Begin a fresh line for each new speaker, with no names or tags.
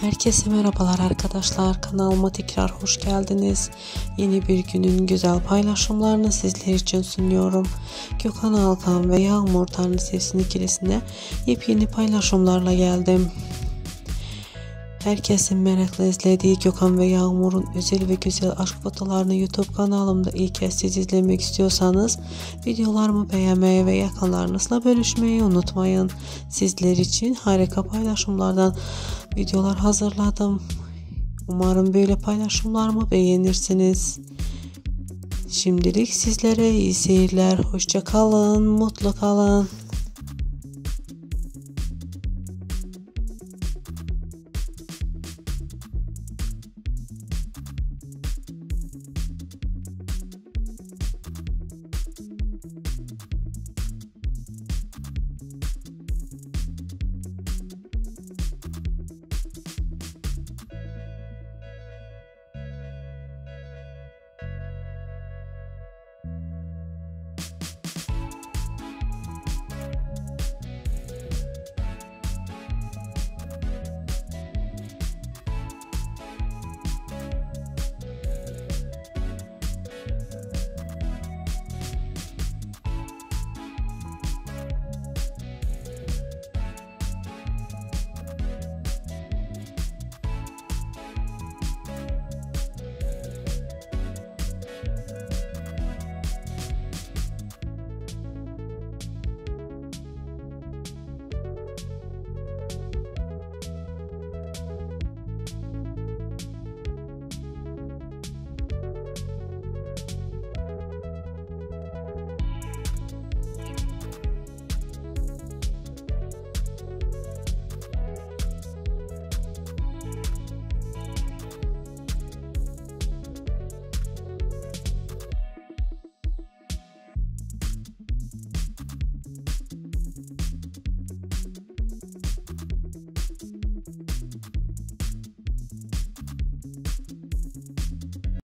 Herkese merhabalar arkadaşlar. Kanalıma tekrar hoş geldiniz. Yeni bir günün güzel paylaşımlarını sizler için sunuyorum. Gökhan Alkan ve Yağmur Tanrı Sevsin ikilisine yepyeni paylaşımlarla geldim. Herkesin merakla izlediği Gökhan ve Yağmur'un özel ve güzel aşk fotolarını YouTube kanalımda ilk kez siz izlemek istiyorsanız videolarımı beğenmeyi ve yakınlarınızla bölüşmeyi unutmayın. Sizler için harika paylaşımlardan videolar hazırladım. Umarım böyle paylaşımlarımı beğenirsiniz. Şimdilik sizlere iyi seyirler. Hoşça kalın, mutlu kalın.